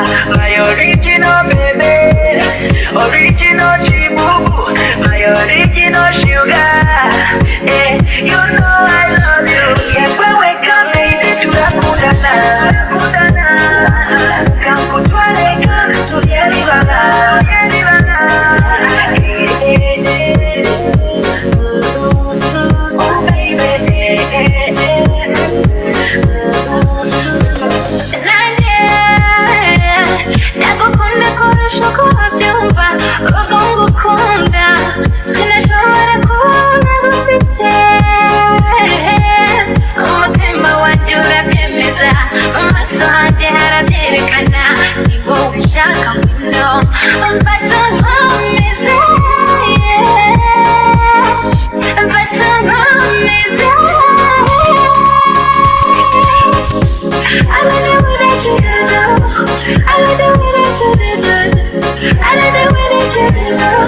my original baby, original chibubu, my original sugar. I like it way that you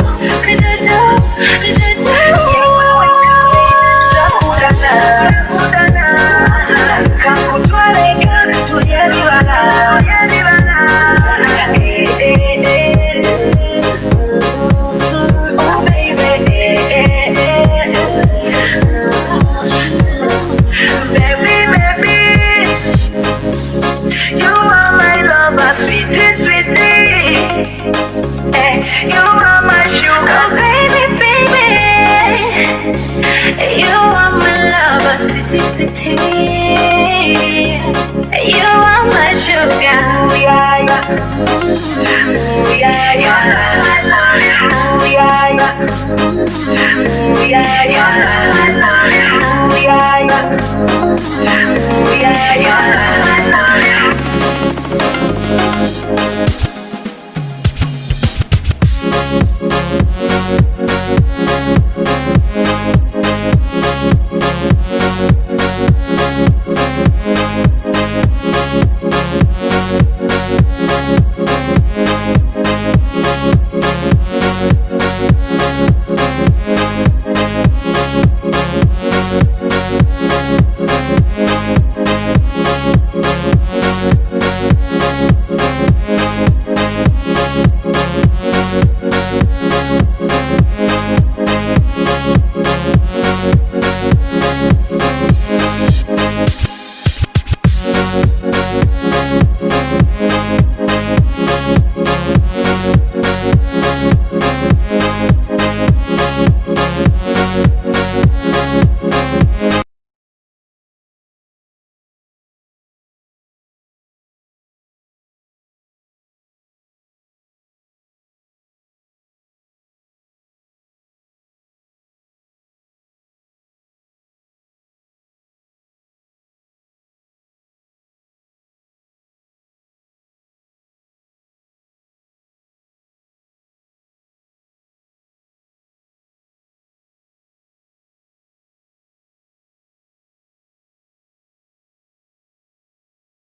positivity. You are my sugar, Ooh yeah, yeah, Ooh yeah, yeah, Ooh yeah, yeah, Ooh yeah, yeah, Ooh yeah, yeah.